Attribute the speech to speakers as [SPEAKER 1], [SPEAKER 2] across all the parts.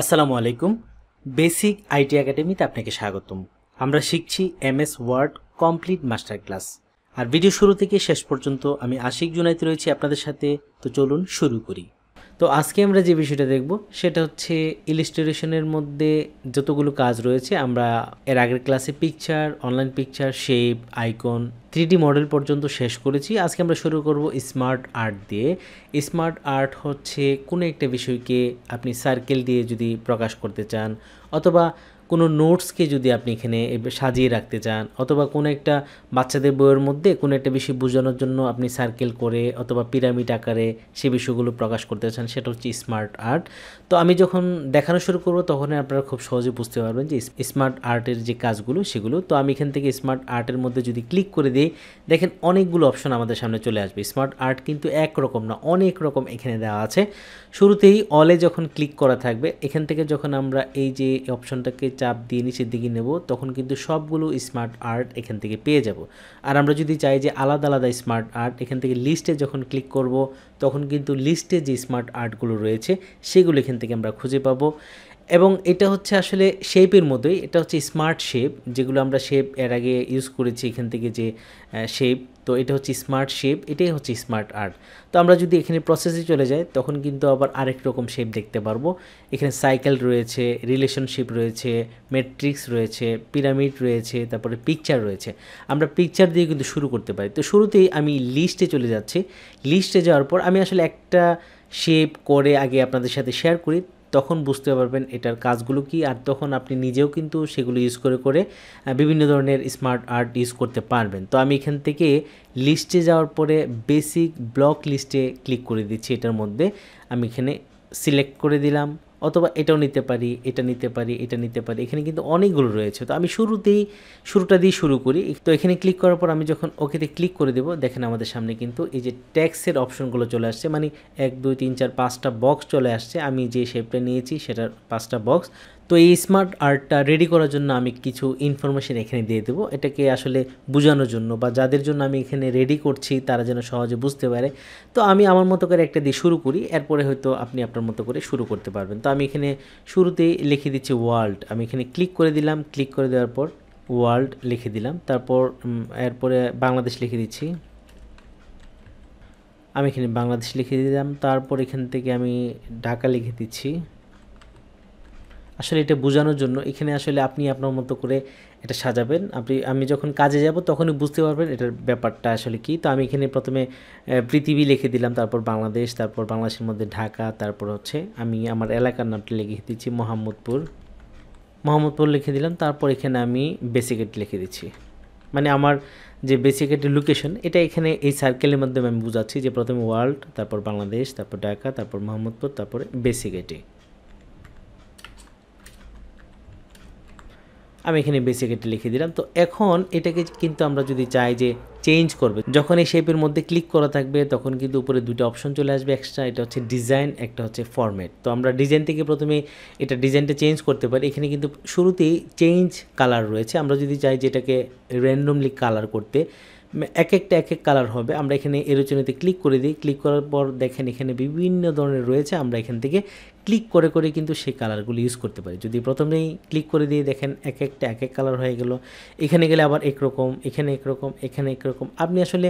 [SPEAKER 1] আসসালামু আলাইকুম। Basic IT একাডেমিতে আপনাকে স্বাগতম। আমরা শিখছি MS Word complete master class. আর ভিডিও শুরু থেকে শেষ পর্যন্ত আমি আশিক জুনাইতে রয়েছি আপনাদের সাথে। তো চলুন শুরু করি। তো আজকে আমরা যে বিষয়টা দেখব, সেটা হচ্ছে ইলিস্ট্রেশনের মধ্যে যতগুলো কাজ রয়েছে, আমরা এর আগের ক্লাসে picture online picture shape icon three model পর্যন্ত শেষ করেছি। আজকে আমরা শুরু করব স্মার্ট আর্ট দিয়ে। স্মার্ট আর্ট হচ্ছে কোনো একটা বিষয়কে আপনি সার্কেল দিয়ে যদি প্রকাশ করতে চান, অথবা কোনো নোটসকে যদি আপনি এখানে সাজিয়ে রাখতে চান, অথবা কোনো একটা বাচ্চাদের বইয়ের মধ্যে কোনো একটা বিষয় বোঝানোর জন্য আপনি সার্কেল করে অথবা পিরামিড আকারে সে বিষয়গুলো প্রকাশ করতে চান, সেটা হচ্ছে স্মার্ট আর্ট তো আমি যখন দেখানো শুরু করব তখন আপনারা খুব সহজে বুঝতে পারবেন যে স্মার্ট আর্টের যে কাজগুলো সেগুলো। তো আমি এখান থেকে স্মার্ট আর্টের মধ্যে যদি ক্লিক করে দিই, দেখেন অনেকগুলো অপশন আমাদের সামনে চলে আসবে। স্মার্ট আর্ট কিন্তু একরকম না, অনেক রকম এখানে দেওয়া আছে। শুরুতেই অলে যখন ক্লিক করা থাকবে, এখান থেকে যখন আমরা এই যে অপশনটাকে চাপ দিয়ে নিচের দিকে নেব, তখন কিন্তু সবগুলো স্মার্ট আর্ট এখান থেকে পেয়ে যাব। আর আমরা যদি চাই যে আলাদা আলাদা স্মার্ট আর্ট এখান থেকে লিস্টে যখন ক্লিক করব, তখন কিন্তু লিস্টে যে স্মার্ট আর্টগুলো রয়েছে, সেগুলো এখান থেকে আমরা খুঁজে পাবো। এবং এটা হচ্ছে আসলে শেপের মতোই, এটা হচ্ছে স্মার্ট শেপ যেগুলো আমরা শেপ এর আগে ইউজ করেছি এখান থেকে যে শেপ তো এটা হচ্ছে স্মার্ট শেপ এটাই হচ্ছে স্মার্ট আর্ট তো আমরা যদি এখানে প্রসেসে চলে যাই, তখন কিন্তু আবার আরেক রকম শেপ দেখতে পারব। এখানে সাইকেল রয়েছে রিলেশনশিপ রয়েছে ম্যাট্রিক্স রয়েছে পিরামিড রয়েছে, তারপরে পিকচার রয়েছে। আমরা পিকচার দিয়ে কিন্তু শুরু করতে পারি। তো শুরুতেই আমি লিস্টে চলে যাচ্ছি। লিস্টে যাওয়ার পর আমি আসলে একটা শেপ করে আগে আপনাদের সাথে শেয়ার করি। তখন বুঝতে পারবেন এটার কাজগুলো কি আর তখন আপনি নিজেও কিন্তু সেগুলো ইউজ করে করে বিভিন্ন ধরনের স্মার্ট আর্ট ইউজ করতে পারবেন। তো আমি এখান থেকে লিস্টে যাওয়ার পরে বেসিক ব্লক লিস্টে ক্লিক করে দিচ্ছি এটার মধ্যে। আমি এখানে সিলেক্ট করে দিলাম। অথবা এটাও নিতে পারি, এটা নিতে পারি, এটা নিতে পারি। এখানে কিন্তু অনেকগুলো রয়েছে। তো আমি শুরুতেই, শুরুটা দিয়ে শুরু করি। তো এখানে ক্লিক করার পর আমি যখন ওকেতে ক্লিক করে দেবো, দেখেন আমাদের সামনে কিন্তু এই যে ট্যাক্সের অপশনগুলো চলে আসছে। মানে এক, দুই, তিন, চার, পাঁচটা বক্স চলে আসছে। আমি যে শেপটা নিয়েছি, সেটার পাঁচটা বক্স তো এই স্মার্ট আর্টটা রেডি করার জন্য আমি কিছু ইনফরমেশন এখানে দিয়ে দেবো। এটাকে আসলে বোঝানোর জন্য বা যাদের জন্য আমি এখানে রেডি করছি, তারা যেন সহজে বুঝতে পারে। তো আমি আমার মতো করে একটা দিয়ে শুরু করি, এরপরে হয়তো আপনি আপনার মতো করে শুরু করতে পারবেন। তো আমি এখানে শুরুতেই লিখে দিচ্ছি ওয়ার্ল্ড আমি এখানে ক্লিক করে দিলাম ক্লিক করে দেওয়ার পর ওয়ার্ল্ড লিখে দিলাম। তারপর এরপরে বাংলাদেশ লিখে দিচ্ছি। আমি এখানে বাংলাদেশ লিখে দিলাম। তারপর এখান থেকে আমি ঢাকা লিখে দিচ্ছি। আসলে এটা বোঝানোর জন্য এখানে আসলে আপনি আপনার মতো করে এটা সাজাবেন। আপনি, আমি যখন কাজে যাব তখনই বুঝতে পারবেন এটার ব্যাপারটা আসলে কি। তো আমি এখানে প্রথমে পৃথিবী লিখে দিলাম, তারপর বাংলাদেশ, তারপর বাংলাদেশের মধ্যে ঢাকা, তারপর হচ্ছে আমি আমার এলাকার নামটা লিখে দিচ্ছি মোহাম্মদপুর। মোহাম্মদপুর লিখে দিলাম, তারপর এখানে আমি বেসিকেট লিখে দিচ্ছি। মানে আমার যে বেসিকেটের লোকেশন এটা এখানে এই সার্কেলের মাধ্যমে আমি বুঝাচ্ছি যে প্রথমে ওয়ার্ল্ড তারপর বাংলাদেশ, তারপর ঢাকা, তারপর মোহাম্মদপুর, তারপরে বেসিকেটে। আমি এখানে বেসিক এটা লিখে দিলাম। তো এখন এটাকে কিন্তু আমরা যদি চাই যে চেঞ্জ করবে, যখন এই শেপের মধ্যে ক্লিক করা থাকবে, তখন কিন্তু উপরে দুটো অপশন চলে আসবে এক্সট্রা এটা হচ্ছে ডিজাইন একটা হচ্ছে ফরম্যাট তো আমরা ডিজাইন থেকে প্রথমে এটা ডিজাইনটা চেঞ্জ করতে পারি। এখানে কিন্তু শুরুতেই চেঞ্জ কালার রয়েছে। আমরা যদি চাই যে এটাকে র্যান্ডমলি কালার করতে এক একটা এক এক কালার হবে। আমরা এখানে এরোচনাতে ক্লিক করে দিই। ক্লিক করার পর দেখেন এখানে বিভিন্ন ধরনের রয়েছে। আমরা এখান থেকে ক্লিক করে করে কিন্তু সেই কালারগুলো ইউজ করতে পারি। যদি প্রথমেই ক্লিক করে দিয়ে দেখেন এক একটা, এক এক কালার হয়ে গেল, এখানে গেলে আবার একরকম, এখানে একরকম এখানে একরকম, আপনি আসলে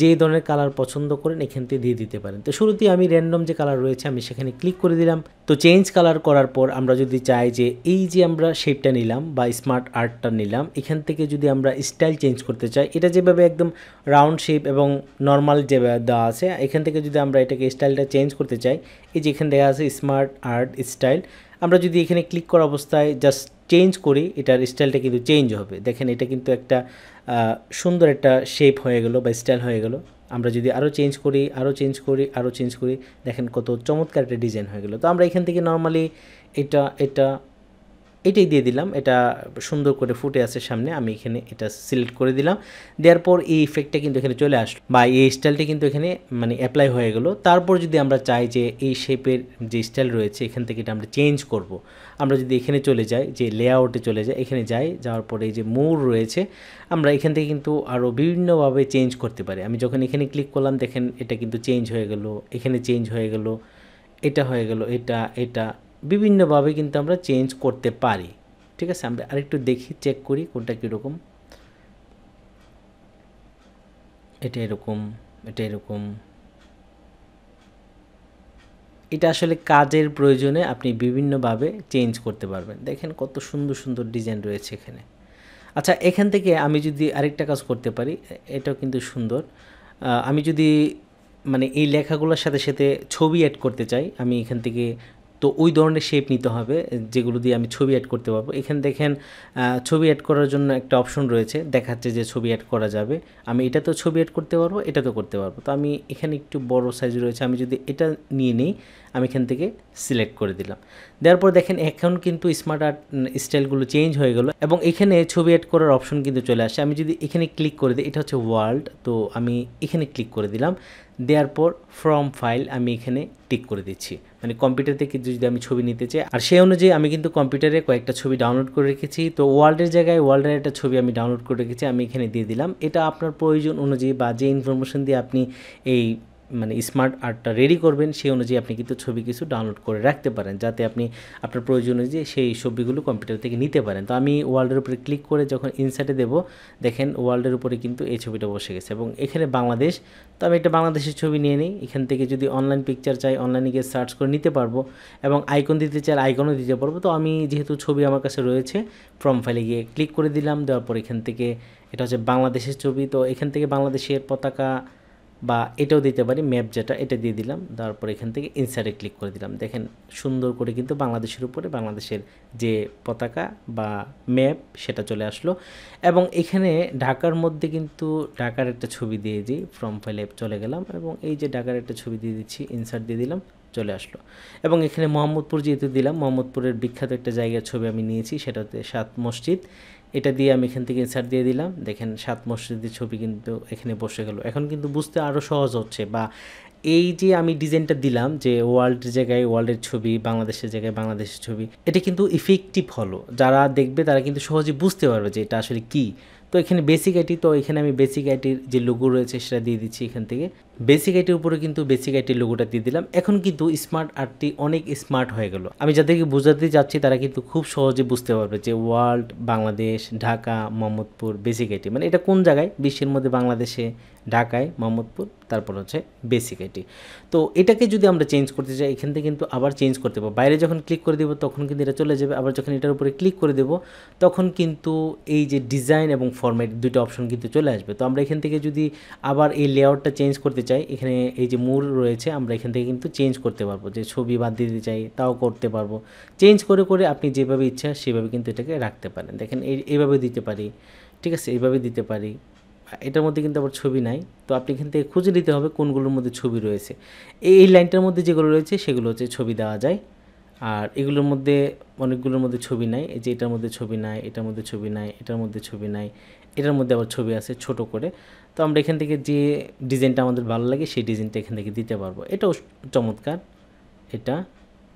[SPEAKER 1] যে ধরনের কালার পছন্দ করেন এখান থেকে দিয়ে দিতে পারেন। তো শুরুতেই আমি র্যান্ডম যে কালার রয়েছে আমি সেখানে ক্লিক করে দিলাম। তো চেঞ্জ কালার করার পর আমরা যদি চাই যে এই যে আমরা শেপটা নিলাম বা স্মার্ট আর্টটা নিলাম, এখান থেকে যদি আমরা স্টাইল চেঞ্জ করতে চাই, এটা যেভাবে একদম রাউন্ড শেপ এবং নর্মাল যে দেওয়া আছে, এখান থেকে যদি আমরা এটাকে স্টাইলটা চেঞ্জ করতে চাই, এই যে এখানে দেওয়া আছে স্মার্ট আর্ট আর্ট স্টাইল আমরা যদি এখানে ক্লিক করা অবস্থায় জাস্ট চেঞ্জ করি, এটার স্টাইলটা কিন্তু চেঞ্জ হবে। দেখেন এটা কিন্তু একটা সুন্দর একটা শেপ হয়ে গেল বা স্টাইল হয়ে গেল। আমরা যদি আরও চেঞ্জ করি আরও চেঞ্জ করি আরও চেঞ্জ করি, দেখেন কত চমৎকার একটা ডিজাইন হয়ে গেলো। তো আমরা এখান থেকে নর্মালি এটা এটা এটাই দিয়ে দিলাম। এটা সুন্দর করে ফুটে আছে সামনে। আমি এখানে এটা সিলেক্ট করে দিলাম। দেওয়ার পর এই ইফেক্টটা কিন্তু এখানে চলে আসলো। বা এই স্টাইলটা কিন্তু এখানে মানে অ্যাপ্লাই হয়ে গেল। তারপর যদি আমরা চাই যে এই শেপের যে স্টাইল রয়েছে, এখান থেকে এটা আমরা চেঞ্জ করব। আমরা যদি এখানে চলে যাই, যে লেআউটে চলে যাই, এখানে যাই, যাওয়ার পরে এই যে মোর রয়েছে, আমরা এখান থেকে কিন্তু আরও বিভিন্নভাবে চেঞ্জ করতে পারি। আমি যখন এখানে ক্লিক করলাম, দেখেন এটা কিন্তু চেঞ্জ হয়ে গেল, এখানে চেঞ্জ হয়ে গেল, এটা হয়ে গেল, এটা এটা বিভিন্নভাবে কিন্তু আমরা চেঞ্জ করতে পারি। ঠিক আছে? আমরা আরেকটু দেখি চেক করি কোনটা কীরকম। এটা এরকম এটা এরকম। এটা আসলে কাজের প্রয়োজনে আপনি বিভিন্নভাবে চেঞ্জ করতে পারবেন। দেখেন কত সুন্দর সুন্দর ডিজাইন রয়েছে এখানে। আচ্ছা এখান থেকে আমি যদি আরেকটা কাজ করতে পারি, এটাও কিন্তু সুন্দর। আমি যদি মানে এই লেখাগুলোর সাথে সাথে ছবি অ্যাড করতে চাই, আমি এখান থেকে তো ওই ধরনের শেপ নিতে হবে, যেগুলো দিয়ে আমি ছবি অ্যাড করতে পারব। এখানে দেখেন ছবি অ্যাড করার জন্য একটা অপশন রয়েছে, দেখাচ্ছে যে ছবি অ্যাড করা যাবে। আমি এটা তো ছবি অ্যাড করতে পারব এটা তো করতে পারব। তো আমি এখানে একটু বড় সাইজ রয়েছে, আমি যদি এটা নিয়ে নিই, আমি এখান থেকে সিলেক্ট করে দিলাম। দেওয়ার পর দেখেন, এখন কিন্তু স্মার্ট আর্ট স্টাইলগুলো চেঞ্জ হয়ে গেল এবং এখানে ছবি অ্যাড করার অপশন কিন্তু চলে আসে। আমি যদি এখানে ক্লিক করে দিই, এটা হচ্ছে ওয়ার্ল্ড তো আমি এখানে ক্লিক করে দিলাম। দেওয়ার পর ফ্রম ফাইল আমি এখানে টিক করে দিচ্ছি। মানে কম্পিউটার থেকে যদি আমি ছবি নিতে চাই, আর সেই অনুযায়ী আমি কিন্তু কম্পিউটারে কয়েকটা ছবি ডাউনলোড করে রেখেছি। তো ওয়ার্ল্ডের জায়গায় ওয়ার্ল্ডের একটা ছবি আমি ডাউনলোড করে রেখেছি, আমি এখানে দিয়ে দিলাম। এটা আপনার প্রয়োজন অনুযায়ী বা যে ইনফরমেশন দিয়ে আপনি এই মানে স্মার্ট আর্টটা রেডি করবেন, সেই অনুযায়ী আপনি কিন্তু ছবি কিছু ডাউনলোড করে রাখতে পারেন, যাতে আপনি আপনার প্রয়োজন অনুযায়ী সেই ছবিগুলো কম্পিউটার থেকে নিতে পারেন। তো আমি ওয়ার্ল্ডের উপরে ক্লিক করে যখন ইনসার্টে দেবো, দেখেন ওয়ার্ল্ডের উপরে কিন্তু এই ছবিটা বসে গেছে। এবং এখানে বাংলাদেশ, তো আমি একটা বাংলাদেশের ছবি নিয়ে নিই। এখান থেকে যদি অনলাইন পিকচার চাই অনলাইনে গিয়ে সার্চ করে নিতে পারব এবং আইকন দিতে চাই আইকনও দিতে পারব। তো আমি যেহেতু ছবি আমার কাছে রয়েছে ফ্রম ফাইলে গিয়ে ক্লিক করে দিলাম, দেওয়ার পর এখান থেকে এটা হচ্ছে বাংলাদেশের ছবি। তো এখান থেকে বাংলাদেশের পতাকা বা এটাও দিতে পারি ম্যাপ যেটা, এটা দিয়ে দিলাম। তারপর এখান থেকে ইনসার্টে ক্লিক করে দিলাম। দেখেন, সুন্দর করে কিন্তু বাংলাদেশের উপরে, বাংলাদেশের যে পতাকা বা ম্যাপ সেটা চলে আসলো। এবং এখানে ঢাকার মধ্যে কিন্তু ঢাকার একটা ছবি দিয়ে দিই ফ্রম ফাইলে চলে গেলাম এবং এই যে ঢাকার একটা ছবি দিয়ে দিচ্ছি ইনসার্ট দিয়ে দিলাম, চলে আসলো। এবং এখানে মোহাম্মদপুর যেহেতু দিলাম, মোহাম্মদপুরের বিখ্যাত একটা জায়গার ছবি আমি নিয়েছি সেটা হচ্ছে সাত মসজিদ। এটা দিয়ে আমি এখান থেকে ইনসার্ট দিয়ে দিলাম। দেখেন, সাত মসজিদের ছবি কিন্তু এখানে বসে গেল। এখন কিন্তু বুঝতে আরও সহজ হচ্ছে বা এই যে আমি ডিজাইনটা দিলাম যে ওয়ার্ল্ডের জায়গায় ওয়ার্ল্ডের ছবি, বাংলাদেশের জায়গায় বাংলাদেশের ছবি, এটা কিন্তু ইফেক্টিভ হলো। যারা দেখবে তারা কিন্তু সহজে বুঝতে পারবে যে এটা আসলে কী। তো এখানে বেসিক আইটি, তো এখানে আমি বেসিক আইটির যে লোগো রয়েছে সেটা দিয়ে দিচ্ছি এখান থেকে। বেসিক আইটির উপরে কিন্তু বেসিক আইটির লোগোটা দিয়ে দিলাম। এখন কিন্তু স্মার্ট আর্টটি অনেক স্মার্ট হয়ে গেল। আমি যাদেরকে বোঝাতে যাচ্ছি, তারা কিন্তু খুব সহজে বুঝতে পারবে যে world Bangladesh, Dhaka, Mohammadpur basic IT মানে এটা কোন জায়গায়? বিশ্বের মধ্যে বাংলাদেশে, ঢাকায়, মোহাম্মদপুর, তারপর হচ্ছে বেসিক আইটি তো এটাকে যদি আমরা চেঞ্জ করতে চাই, এখান থেকে কিন্তু আবার চেঞ্জ করতে পারব। বাইরে যখন ক্লিক করে দেবো, তখন কিন্তু এটা চলে যাবে। আবার যখন এটার উপরে ক্লিক করে দেবো, তখন কিন্তু এই যে ডিজাইন এবং ফরম্যাট দুটো অপশন কিন্তু চলে আসবে। তো আমরা এখান থেকে যদি আবার এই লেআউটটা চেঞ্জ করতে চাই, এখানে এই যে মূল রয়েছে, আমরা এখান থেকে কিন্তু চেঞ্জ করতে পারব। যে ছবি বাদ দিতে চাই, তাও করতে পারব। চেঞ্জ করে করে আপনি যেভাবে ইচ্ছা, সেভাবে কিন্তু এটাকে রাখতে পারেন। দেখেন এইভাবে দিতে পারি, ঠিক আছে? এইভাবে দিতে পারি। এটার মধ্যে কিন্তু আবার ছবি নাই। তো আপনি এখান থেকে খুঁজে নিতে হবে কোনগুলোর মধ্যে ছবি রয়েছে। এই লাইনটার মধ্যে যেগুলো রয়েছে, সেগুলো হচ্ছে ছবি দেওয়া যায়। আর এগুলোর মধ্যে অনেকগুলোর মধ্যে ছবি নাই। এই যে এটার মধ্যে ছবি নাই, এটার মধ্যে ছবি নাই, এটার মধ্যে ছবি নাই, এটার মধ্যে আবার ছবি আছে ছোট করে। তো আমরা এখান থেকে যে ডিজাইনটা আমাদের ভালো লাগে সেই ডিজাইনটা এখান থেকে দিতে পারব। এটাও চমৎকার। এটা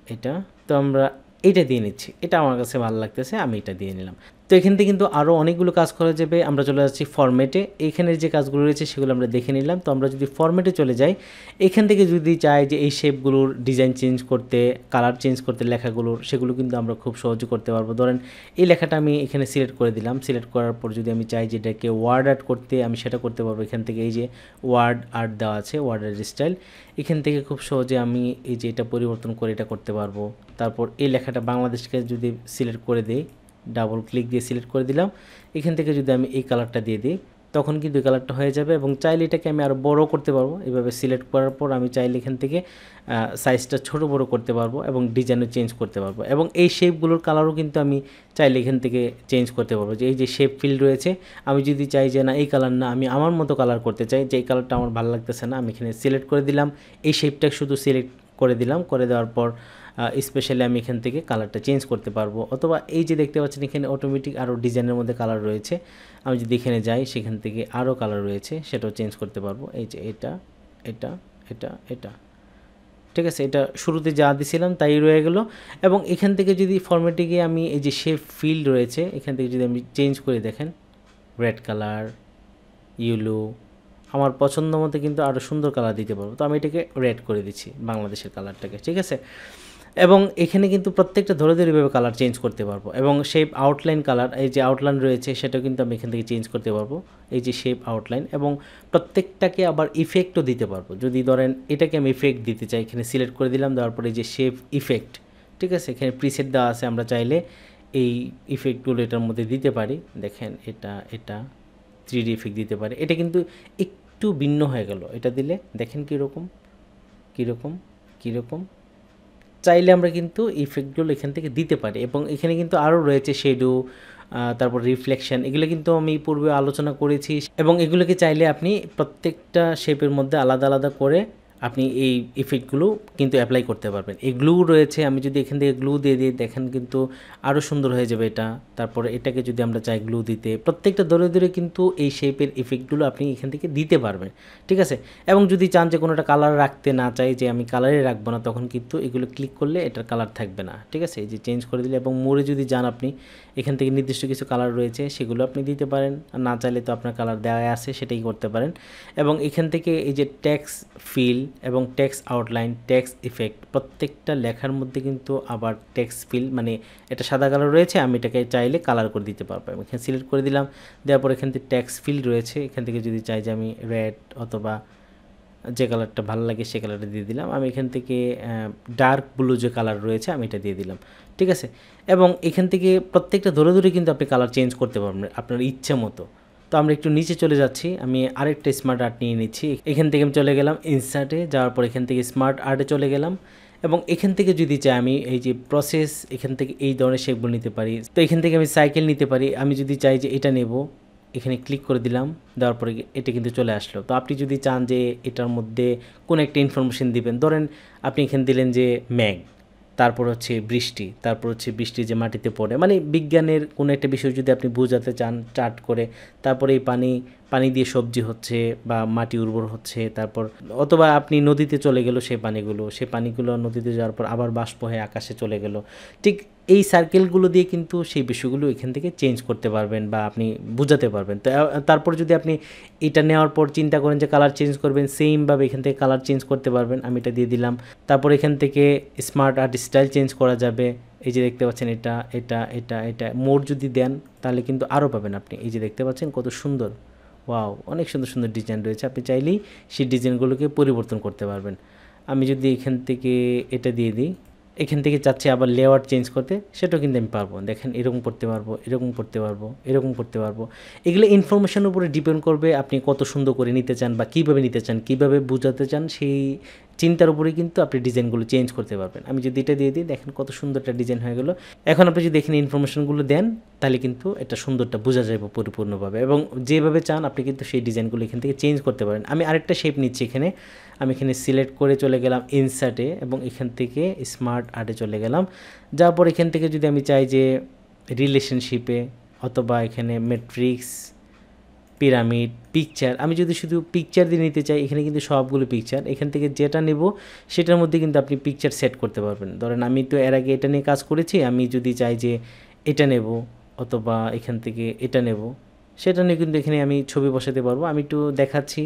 [SPEAKER 1] এটা। তো আমরা এটা দিয়ে নিচ্ছি। এটা আমার কাছে ভালো লাগতেছে, আমি এটা দিয়ে নিলাম। তো এখান থেকে কিন্তু আরও অনেকগুলো কাজ করা যাবে। আমরা চলে যাচ্ছি ফরম্যাটে এখানের যে কাজগুলো রয়েছে সেগুলো আমরা দেখে নিলাম। তো আমরা যদি ফরম্যাটে চলে যাই, এখান থেকে যদি চাই যে এই শেপগুলোর ডিজাইন চেঞ্জ করতে কালার চেঞ্জ করতে লেখাগুলোর, সেগুলো কিন্তু আমরা খুব সহজে করতে পারব। ধরেন, এই লেখাটা আমি এখানে সিলেক্ট করে দিলাম। সিলেক্ট করার পর যদি আমি চাই যে এটাকে ওয়ার্ড আর্ট করতে, আমি সেটা করতে পারব। এখান থেকে এই যে ওয়ার্ড আর্ট দেওয়া আছে ওয়ার্ড আর্ট স্টাইল এখান থেকে খুব সহজে আমি এই যে এটা পরিবর্তন করে এটা করতে পারব। তারপর এই লেখাটা বাংলাদেশকে যদি সিলেক্ট করে দিই ডাবল ক্লিক দিয়ে সিলেক্ট করে দিলাম। এখান থেকে যদি আমি এই কালারটা দিয়ে দিই, তখন কিন্তু কালারটা হয়ে যাবে এবং চাইলে এটাকে আমি আরও বড় করতে পারব। এভাবে সিলেক্ট করার পর আমি চাইলে এখান থেকে সাইজটা ছোট বড় করতে পারব এবং ডিজাইনও চেঞ্জ করতে পারব। এবং এই শেপগুলোর কালারও কিন্তু আমি চাইলে এখান থেকে চেঞ্জ করতে পারব। যে এই যে শেপ ফিল্ড রয়েছে, আমি যদি চাই যে না, এই কালার না, আমি আমার মতো কালার করতে চাই, যে কালারটা আমার ভালো লাগতেছে না, আমি এখানে সিলেক্ট করে দিলাম। এই শেপটা শুধু সিলেক্ট করে দিলাম, করে দেওয়ার পর স্পেশালি আমি এখান থেকে কালারটা চেঞ্জ করতে পারব। অথবা এই যে দেখতে পাচ্ছেন এখানে অটোমেটিক আরও ডিজাইনের মধ্যে কালার রয়েছে। আমি যদি এখানে যাই, সেখান থেকে আরও কালার রয়েছে, সেটাও চেঞ্জ করতে পারব। এই যে এটা এটা এটা এটা। ঠিক আছে, এটা শুরুতে যা দিছিলাম তাই রয়ে গেল। এবং এখান থেকে যদি ফর্মেটে গিয়ে আমি এই যে শেপ ফিল্ড রয়েছে, এখান থেকে যদি আমি চেঞ্জ করে দেখেন রেড কালার ইয়েলো আমার পছন্দ মতো কিন্তু আরও সুন্দর কালার দিতে পারব। তো আমি এটাকে রেড করে দিচ্ছি বাংলাদেশের কালারটাকে ঠিক আছে? এবং এখানে কিন্তু প্রত্যেকটা ধরে ধরে এভাবে কালার চেঞ্জ করতে পারব এবং শেপ আউটলাইন কালার এই যে আউটলাইন রয়েছে সেটাও কিন্তু আমি এখান থেকে চেঞ্জ করতে পারব, এই যে শেপ আউটলাইন এবং প্রত্যেকটাকে আবার ইফেক্টও দিতে পারব। যদি ধরেন এটাকে আমি ইফেক্ট দিতে চাই, এখানে সিলেক্ট করে দিলাম, দেওয়ার পরে যে শেপ ইফেক্ট ঠিক আছে? এখানে প্রিসেট দেওয়া আছে, আমরা চাইলে এই ইফেক্টগুলো এটার মধ্যে দিতে পারি। দেখেন এটা এটা থ্রি ডি এফেক্ট দিতে পারে। এটা কিন্তু একটু ভিন্ন হয়ে গেল। এটা দিলে দেখেন কীরকম কীরকম কীরকম। চাইলে আমরা কিন্তু ইফেক্টগুলো এখান থেকে দিতে পারি এবং এখানে কিন্তু আরও রয়েছে শেডো তারপর রিফ্লেকশন এগুলো কিন্তু আমি পূর্বে আলোচনা করেছি এবং এগুলোকে চাইলে আপনি প্রত্যেকটা শেপের মধ্যে আলাদা আলাদা করে আপনি এই ইফেক্টগুলো কিন্তু অ্যাপ্লাই করতে পারবেন। এই গ্লু রয়েছে, আমি যদি এখান থেকে গ্লু দিয়ে দিই, দেখেন কিন্তু আরও সুন্দর হয়ে যাবে এটা। তারপরে এটাকে যদি আমরা চাই গ্লু দিতে, প্রত্যেকটা দরে দরে কিন্তু এই শেপের ইফেক্টগুলো আপনি এখান থেকে দিতে পারবেন, ঠিক আছে? এবং যদি চান যে কোনোটা কালার রাখতে না চাই, যে আমি কালারে রাখব না, তখন কিন্তু এগুলো ক্লিক করলে এটার কালার থাকবে না, ঠিক আছে? এই যে চেঞ্জ করে দিলে এবং মোড়ে যদি যান আপনি, এখান থেকে নির্দিষ্ট কিছু কালার রয়েছে, সেগুলো আপনি দিতে পারেন। আর না চাইলে তো আপনার কালার দেওয়া আছে, সেটাই করতে পারেন। এবং এখান থেকে এই যে ট্যাক্স ফিল এবং ট্যাক্স আউটলাইন ট্যাক্স ইফেক্ট প্রত্যেকটা লেখার মধ্যে কিন্তু আবার ট্যাক্স ফিল মানে এটা সাদা কালার রয়েছে, আমি এটাকে চাইলে কালার করে দিতে পারব। এখানে সিলেক্ট করে দিলাম, দেওয়ার পর এখান থেকে ট্যাক্স ফিল রয়েছে, এখান থেকে যদি চাই যে আমি রেড অথবা যে কালারটা ভালো লাগে সে কালারটা দিয়ে দিলাম। আমি এখান থেকে ডার্ক ব্লু যে কালার রয়েছে, আমি এটা দিয়ে দিলাম, ঠিক আছে? এবং এখান থেকে প্রত্যেকটা ধরে ধরে কিন্তু আপনি কালার চেঞ্জ করতে পারবেন আপনার ইচ্ছে মতো। তো আমরা একটু নিচে চলে যাচ্ছি। আমি আরেকটা স্মার্ট আর্ট নিয়ে নিচ্ছি। এখান থেকে আমি চলে গেলাম ইনসার্টে যাওয়ার পর এখান থেকে স্মার্ট আর্টে চলে গেলাম। এবং এখান থেকে যদি চাই আমি এই যে প্রসেস এখান থেকে এই ধরনের শেপগুলো নিতে পারি। তো এখান থেকে আমি সাইকেল নিতে পারি। আমি যদি চাই যে এটা নেব, এখানে ক্লিক করে দিলাম, দেওয়ার পরে এটা কিন্তু চলে আসলো। তো আপনি যদি চান যে এটার মধ্যে কোনো একটা ইনফরমেশন দিবেন, ধরেন আপনি এখানে দিলেন যে ম্যাগ। তারপর হচ্ছে বৃষ্টি, তারপর হচ্ছে বৃষ্টি যে মাটিতে পড়ে। মানে বিজ্ঞানের কোনো একটা বিষয় যদি আপনি বোঝাতে চান, চার্ট করে, তারপরে এই পানি পানি দিয়ে সবজি হচ্ছে বা মাটি উর্বর হচ্ছে, তারপর অথবা আপনি নদীতে চলে গেল সেই পানিগুলো সেই পানিগুলো নদীতে যাওয়ার পর আবার বাষ্প হয়ে আকাশে চলে গেল। ঠিক এই সার্কেলগুলো দিয়ে কিন্তু সেই বিষয়গুলো এখান থেকে চেঞ্জ করতে পারবেন বা আপনি বুঝাতে পারবেন। তো, তারপর যদি আপনি এটা নেওয়ার পর চিন্তা করেন যে কালার চেঞ্জ করবেন সেমভাবে এখান থেকে কালার চেঞ্জ করতে পারবেন, আমি এটা দিয়ে দিলাম। তারপর এখান থেকে স্মার্ট আর্ট স্টাইল চেঞ্জ করা যাবে। এই যে দেখতে পাচ্ছেন এটা এটা এটা এটা মোড যদি দেন তাহলে কিন্তু আরও পাবেন আপনি। এই যে দেখতে পাচ্ছেন কত সুন্দর। ওয়াও অনেক সুন্দর সুন্দর ডিজাইন রয়েছে। আপনি চাইলেই সেই ডিজাইনগুলোকে পরিবর্তন করতে পারবেন। আমি যদি এখান থেকে এটা দিয়ে দিই, এখান থেকে চাচ্ছি আবার লেয়ার চেঞ্জ করতে, সেটাও কিন্তু আমি পারব। দেখেন, এরকম করতে পারব, এরকম করতে পারব, এরকম করতে পারব। এগুলো ইনফরমেশনের উপরে ডিপেন্ড করবে আপনি কত সুন্দর করে নিতে চান বা কীভাবে নিতে চান, কীভাবে বোঝাতে চান, সেই চিন্তার উপরে কিন্তু আপনি ডিজাইনগুলো চেঞ্জ করতে পারবেন। আমি যদি এটা দিয়ে দিই, দেখেন কত সুন্দর একটা ডিজাইন হয়ে গেলো। এখন আপনি যদি এখানে ইনফরমেশনগুলো দেন, তাহলে কিন্তু এটা সুন্দরটা বোঝা যাবে পরিপূর্ণভাবে এবং যেভাবে চান আপনি কিন্তু সেই ডিজাইনগুলো এখান থেকে চেঞ্জ করতে পারেন। আমি আরেকটা শেপ নিচ্ছি এখানে। আমি এখানে সিলেক্ট করে চলে গেলাম ইনসার্টে এবং এখান থেকে স্মার্ট আর্টে চলে গেলাম। যাওয়ার পর এখান থেকে যদি আমি চাই যে রিলেশনশিপে অথবা এখানে ম্যাট্রিক্স পিরামিড পিকচার আমি যদি শুধু পিকচার দিয়ে নিতে চাই, এখানে কিন্তু সবগুলো পিকচার এখান থেকে যেটা নেব, সেটার মধ্যে কিন্তু আপনি পিকচার সেট করতে পারবেন। ধরেন আমি তো এর আগে এটা নিয়ে কাজ করেছি, আমি যদি চাই যে এটা নেব অথবা এখান থেকে এটা নেব, সেটা নিয়ে কিন্তু এখানে আমি ছবি বসাতে পারব। আমি একটু দেখাচ্ছি।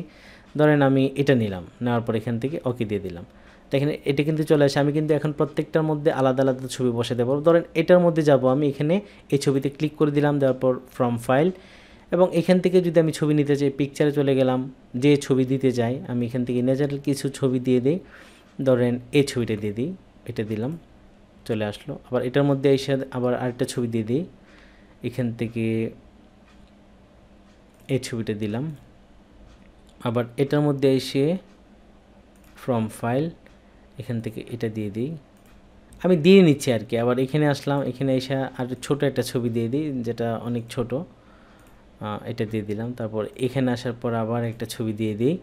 [SPEAKER 1] ধরেন আমি এটা নিলাম, নেওয়ার পর এখান থেকে ওকে দিয়ে দিলাম। দেখেন এটা কিন্তু চলে আসে। আমি কিন্তু এখন প্রত্যেকটার মধ্যে আলাদা আলাদা ছবি বসাতে পারব। ধরেন এটার মধ্যে যাব আমি, এখানে এই ছবিতে ক্লিক করে দিলাম, দেওয়ার পর ফ্রম ফাইল এবং এখান থেকে যদি আমি ছবি নিতে চাই পিকচারে চলে গেলাম, যে ছবি দিতে চাই আমি এখান থেকে ন্যাচারাল কিছু ছবি দিয়ে দিই। ধরেন এই ছবিটা দিয়ে দিই, এটা দিলাম, চলে আসলো। আবার এটার মধ্যে এসে আবার আরেকটা ছবি দিয়ে দিই। এখান থেকে এই ছবিটা দিলাম। আবার এটার মধ্যে এসে ফ্রম ফাইল এখান থেকে এটা দিয়ে দিই। আমি দিয়ে নিচ্ছি আর কি। আবার এখানে আসলাম, এখানে এসে আর ছোট একটা ছবি দিয়ে দিই, যেটা অনেক ছোট। এটা দিয়ে দিলাম। তারপর এখানে আসার পর আবার একটা ছবি দিয়ে দিই।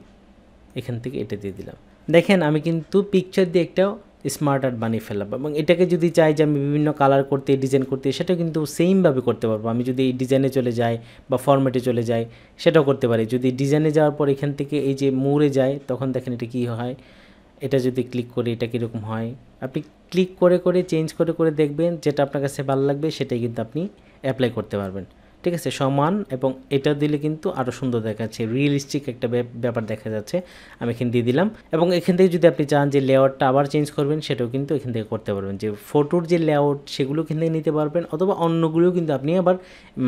[SPEAKER 1] এখান থেকে এটা দিয়ে দিলাম। দেখেন, আমি কিন্তু পিকচার দিয়ে একটা স্মার্ট আর্ট বানিয়ে ফেললাম এবং এটাকে যদি চাই যে আমি বিভিন্ন কালার করতে ডিজাইন করতে, সেটাও কিন্তু সেমভাবে করতে পারব। আমি যদি এই ডিজাইনে চলে যাই বা ফরম্যাটে চলে যাই, সেটাও করতে পারি। যদি ডিজাইনে যাওয়ার পর এখান থেকে এই যে মোড়ে যায়, তখন দেখেন এটা কী হয়? এটা যদি ক্লিক করি, এটা কীরকম হয়? আপনি ক্লিক করে করে চেঞ্জ করে করে দেখবেন, যেটা আপনার কাছে ভালো লাগবে, সেটাই কিন্তু আপনি অ্যাপ্লাই করতে পারবেন। ঠিক আছে, সমান এবং এটা দিলে কিন্তু আরও সুন্দর দেখাচ্ছে রিয়েলিস্টিক একটা ব্যাপার দেখা যাচ্ছে, আমি এখানে দিয়ে দিলাম। এবং এখান থেকে যদি আপনি চান যে লেআউটটা আবার চেঞ্জ করবেন, সেটাও কিন্তু এখান থেকে করতে পারবেন। যে ফটোর যে লেআউট সেগুলো এখান থেকে নিতে পারবেন, অথবা অন্যগুলোও কিন্তু আপনি আবার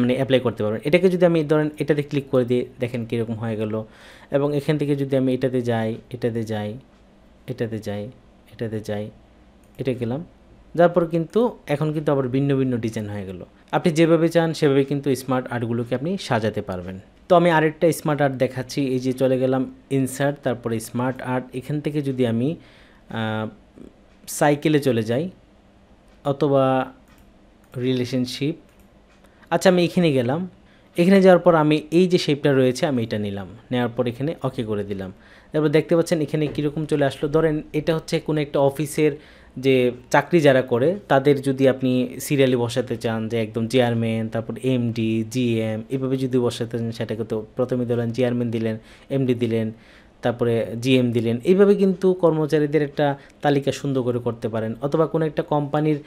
[SPEAKER 1] মানে অ্যাপ্লাই করতে পারবেন। এটাকে যদি আমি ধরেন এটাতে ক্লিক করে দিই দেখেন কীরকম হয়ে গেল। এবং এখান থেকে যদি আমি এটাতে যাই এটাতে যাই এটাতে যাই এটাতে যাই, এটা গেলাম। যারপর কিন্তু এখন কিন্তু আবার ভিন্ন ভিন্ন ডিজাইন হয়ে গেল। আপনি যেভাবে চান, সেভাবে কিন্তু স্মার্ট আর্টগুলোকে আপনি সাজাতে পারবেন। তো আমি আরেকটা স্মার্ট আর্ট দেখাচ্ছি, এই যে চলে গেলাম ইনসার্ট তারপরে স্মার্ট আর্ট এখান থেকে যদি আমি সাইকেলে চলে যাই, অথবা রিলেশনশিপ আচ্ছা আমি এখানে গেলাম। এখানে যাওয়ার পর আমি এই যে শেপটা রয়েছে, আমি এটা নিলাম। নেওয়ার পর এখানে ওকে করে দিলাম। তারপর দেখতে পাচ্ছেন, এখানে কীরকম চলে আসলো। ধরেন, এটা হচ্ছে কোনো একটা অফিসের যে চাকরি যারা করে, তাদের যদি আপনি সিরিয়ালি বসাতে চান যে একদম চেয়ারম্যান তারপর এমডি জিএম এভাবে যদি বসাতে চান সেটাকে তো প্রথমে ধরেন চেয়ারম্যান দিলেন এমডি দিলেন, তারপরে জিএম দিলেন এইভাবে কিন্তু কর্মচারীদের একটা তালিকা সুন্দর করে করতে পারেন। অথবা কোনো একটা কোম্পানির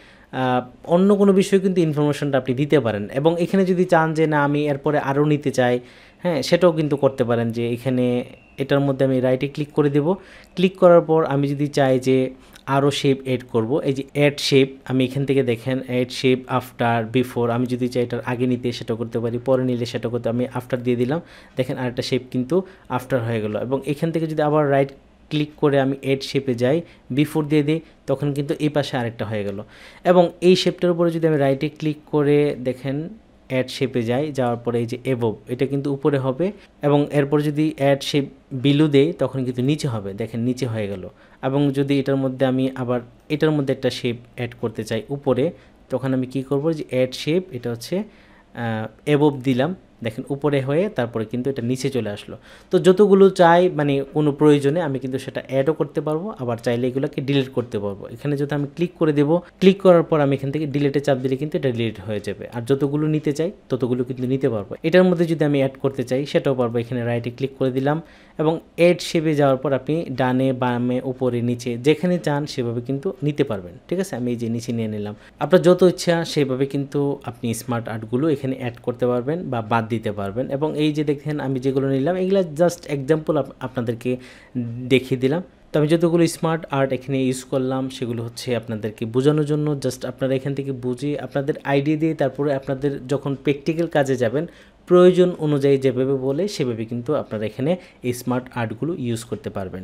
[SPEAKER 1] অন্য কোনো বিষয়ে কিন্তু ইনফরমেশনটা আপনি দিতে পারেন। এবং এখানে যদি চান যে না, আমি এরপরে আরও নিতে চাই হ্যাঁ সেটাও কিন্তু করতে পারেন যে এখানে এটার মধ্যে আমি রাইটে ক্লিক করে দেব। ক্লিক করার পর আমি যদি চাই যে আরও শেপ এড করব। এই যে অ্যাড শেপ আমি এখান থেকে দেখেন অ্যাড শেপ আফটার বিফোর আমি যদি চাই এটার আগে নিতে সেটা করতে পারি, পরে নিলে সেটা করতে আমি আফটার দিয়ে দিলাম। দেখেন আরেকটা শেপ কিন্তু আফটার হয়ে গেল। এবং এখান থেকে যদি আবার রাইট ক্লিক করে আমি এড শেপে যাই বিফোর দিয়ে দিই, তখন কিন্তু এই পাশে আরেকটা হয়ে গেল। এবং এই শেপটার উপরে যদি আমি রাইটে ক্লিক করে দেখেন অ্যাড শেপে যাই যাওয়ার পরে এই যে এবোভ এটা কিন্তু উপরে হবে এবং এরপর যদি অ্যাড শেপ বিলু দেই, তখন কিন্তু নিচে হবে। দেখেন, নিচে হয়ে গেল। এবং যদি এটার মধ্যে আমি আবার, এটার মধ্যে একটা শেপ অ্যাড করতে চাই উপরে, তখন আমি কি করব? যে অ্যাড শেপ এটা হচ্ছে এবোভ দিলাম। দেখেন, উপরে হয়ে তারপরে কিন্তু এটা নিচে চলে আসলো। তো যতগুলো চাই মানে কোনো প্রয়োজনে আমি কিন্তু সেটা অ্যাডও করতে পারব, আবার চাইলে এগুলোকে ডিলিট করতে পারব। এখানে যদি আমি ক্লিক করে দেবো ক্লিক করার পর আমি এখান থেকে ডিলিটে চাপ দিলে কিন্তু এটা ডিলিট হয়ে যাবে। আর যতগুলো নিতে চাই, ততগুলো কিন্তু নিতে পারব। এটার মধ্যে যদি আমি অ্যাড করতে চাই, সেটাও পারব। এখানে রাইটে ক্লিক করে দিলাম এবং এড শেপে যাওয়ার পর আপনি ডানে, বামে, উপরে, নিচে যেখানে চান সেভাবে কিন্তু নিতে পারবেন। ঠিক আছে? আমি এই যে নিচে নিয়ে নিলাম। আপনার যত ইচ্ছা সেভাবে কিন্তু আপনি স্মার্ট আর্টগুলো এখানে অ্যাড করতে পারবেন বা বাদ দিতে পারবেন। এবং এই যে দেখেন আমি যেগুলো নিলাম, এগুলো জাস্ট এক্সাম্পল আপনাদেরকে দেখিয়ে দিলাম। তো আমি যতগুলো স্মার্ট আর্ট এখানে ইউজ করলাম, সেগুলো হচ্ছে আপনাদেরকে বোঝানোর জন্য। জাস্ট আপনারা এখান থেকে বুঝে আপনাদের আইডিয়া দিয়ে তারপরে আপনাদের যখন প্র্যাকটিক্যাল কাজে যাবেন, প্রয়োজন অনুযায়ী যেভাবে বলে সেভাবে কিন্তু আপনারা এখানে এই স্মার্ট আর্টগুলো ইউজ করতে পারবেন।